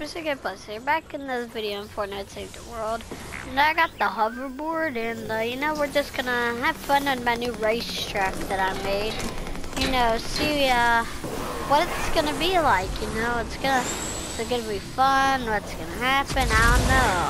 Mr. Good Plus here, back in this video in Fortnite Save the World. And I got the hoverboard, and uh, you know, we're just gonna have fun on my new racetrack that I made. You know, see uh, what it's gonna be like, you know, it's gonna, it's gonna be fun, what's gonna happen, I don't know.